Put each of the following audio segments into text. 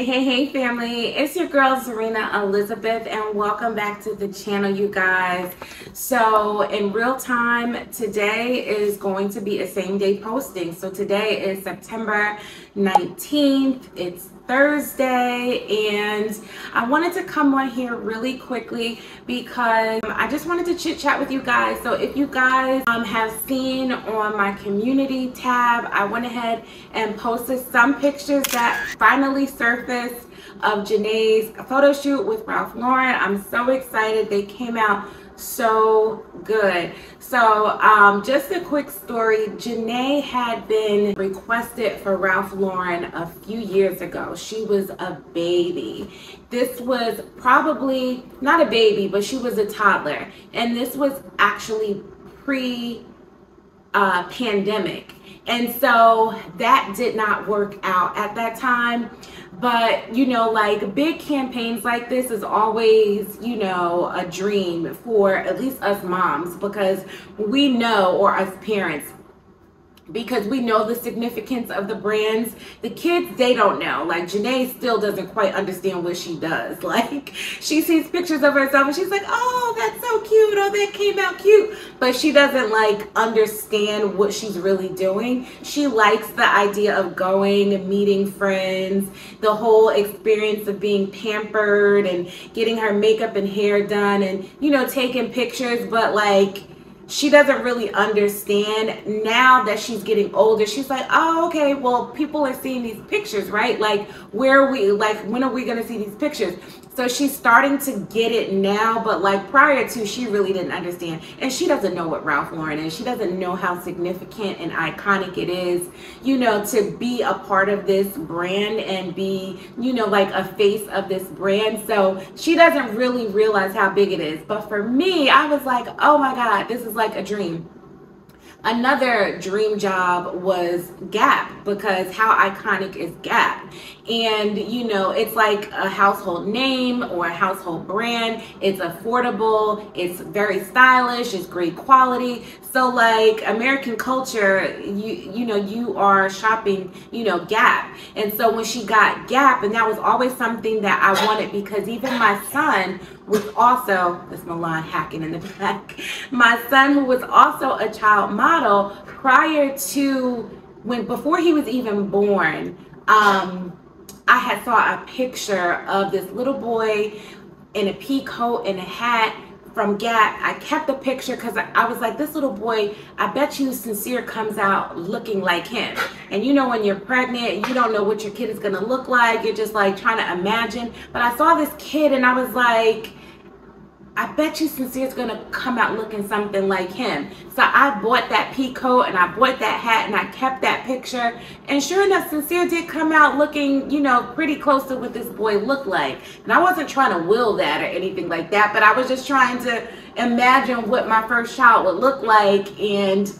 Hey, hey, hey, family. It's your girl, Zarinah Elizabeth, and welcome back to the channel, you guys. So, in real time, today is going to be a same day posting. So, today is September 19th. It's Thursday, and I wanted to come on here really quickly because I just wanted to chit chat with you guys. So, if you guys um, have seen on my community tab, I went ahead and posted some pictures that finally surfaced of Janae's photo shoot with Ralph Lauren. I'm so excited. They came out so good. So um, just a quick story. Janae had been requested for Ralph Lauren a few years ago. She was a baby. This was probably not a baby, but she was a toddler. And this was actually pre uh, pandemic. And so that did not work out at that time. But, you know, like big campaigns like this is always, you know, a dream for at least us moms because we know, or us parents, because we know the significance of the brands. The kids, they don't know. Like Janae still doesn't quite understand what she does. Like she sees pictures of herself and she's like, oh, that's so cute. Oh, that came out cute. But she doesn't like understand what she's really doing. She likes the idea of going meeting friends, the whole experience of being pampered and getting her makeup and hair done and, you know, taking pictures. But like, she doesn't really understand now that she's getting older. She's like oh okay well people are seeing these pictures right? Like where are we like when are we going to see these pictures so she's starting to get it now, but like prior to, she really didn't understand. And she doesn't know what Ralph Lauren is. She doesn't know how significant and iconic it is, you know, to be a part of this brand and be, you know, like a face of this brand. So she doesn't really realize how big it is. But for me, I was like, oh my God, this is like a dream. Another dream job was Gap because how iconic is Gap? And you know, it's like a household name or a household brand. It's affordable, it's very stylish, it's great quality. So like American culture, you you know, you are shopping, you know, Gap. And so when she got Gap, and that was always something that I wanted because even my son was also this Milan hacking in the back. My son, who was also a child model, prior to when before he was even born, um, I had saw a picture of this little boy in a pea coat and a hat from Gap. I kept the picture because I, I, was like, this little boy, I bet you Sincere comes out looking like him. And you know, when you're pregnant, you don't know what your kid is going to look like. You're just like trying to imagine. But I saw this kid and I was like, I bet you Sincere is gonna come out looking something like him. So I bought that pea coat and I bought that hat and I kept that picture. And sure enough, Sincere did come out looking, you know, pretty close to what this boy looked like. And I wasn't trying to will that or anything like that, but I was just trying to imagine what my first child would look like and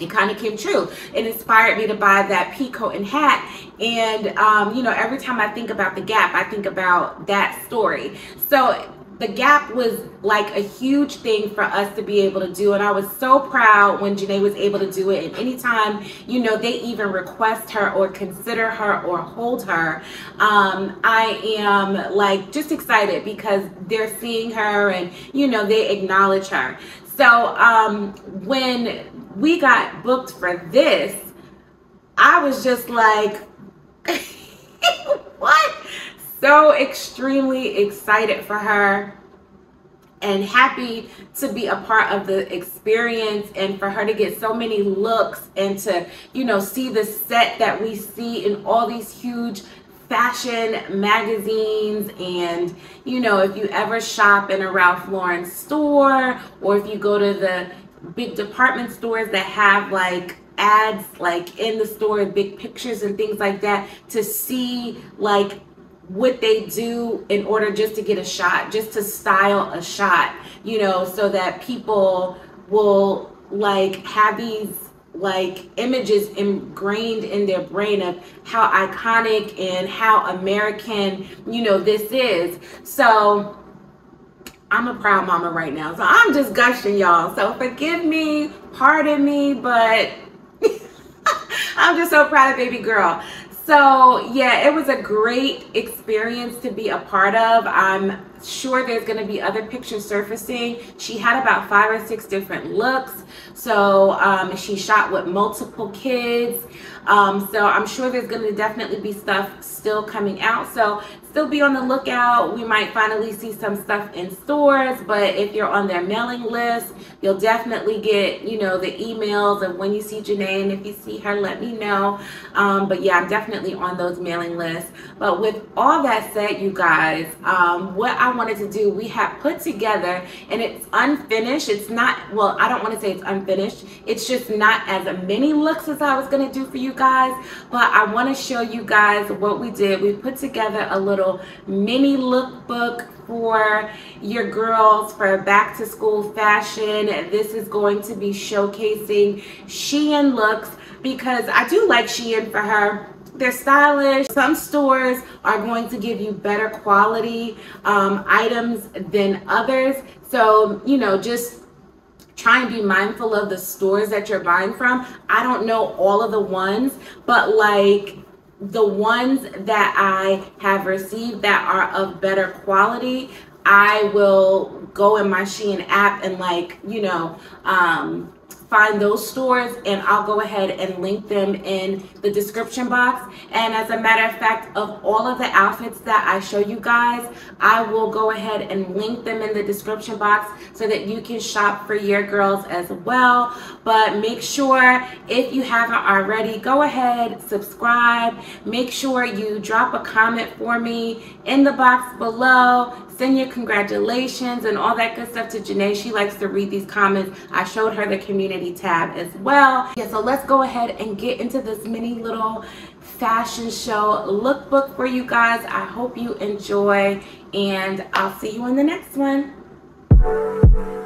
it kind of came true. It inspired me to buy that pea coat and hat. And, um, you know, every time I think about the Gap, I think about that story. So the gap was like a huge thing for us to be able to do and i was so proud when Janae was able to do it and anytime you know they even request her or consider her or hold her um, i am like just excited because they're seeing her and you know they acknowledge her. So um, when we got booked for this i was just like so extremely excited for her and happy to be a part of the experience and for her to get so many looks and to you know see the set that we see in all these huge fashion magazines. And you know if you ever shop in a Ralph Lauren store or if you go to the big department stores that have like ads like in the store big pictures and things like that to see like what they do in order just to get a shot, just to style a shot, you know, so that people will like have these like images ingrained in their brain of how iconic and how American, you know, this is. So I'm a proud mama right now. So I'm just gushing y'all. So forgive me, pardon me, but I'm just so proud of baby girl. So, yeah, it was a great experience to be a part of. I'm sure there's going to be other pictures surfacing. She had about five or six different looks. So, um, she shot with multiple kids. Um, so, I'm sure there's going to definitely be stuff still coming out. So, still be on the lookout. We might finally see some stuff in stores, but if you're on their mailing list, you'll definitely get, you know, the emails of when you see Janae, and if you see her, let me know. Um, but yeah, I'm definitely on those mailing lists. But with all that said, you guys, um, what I wanted to do, we have put together, and it's unfinished. It's not, well, I don't want to say it's unfinished. It's just not as many looks as I was going to do for you guys, but I want to show you guys what we did. We put together a little mini lookbook for your girls for back to school fashion. This is going to be showcasing Shein looks because I do like Shein for her they're stylish. Some stores are going to give you better quality um, items than others. So, you know, just try and be mindful of the stores that you're buying from. I don't know all of the ones, but like the ones that I have received that are of better quality, I will go in my Shein app and like, you know, um, find those stores and I'll go ahead and link them in the description box. And as a matter of fact, of all of the outfits that I show you guys, I will go ahead and link them in the description box so that you can shop for your girls as well. But make sure if you haven't already, go ahead, subscribe. Make sure you drop a comment for me in the box below send your congratulations and all that good stuff to Janae. She likes to read these comments. I showed her the community tab as well. Yeah, so let's go ahead and get into this mini little fashion show lookbook for you guys. I hope you enjoy and I'll see you in the next one.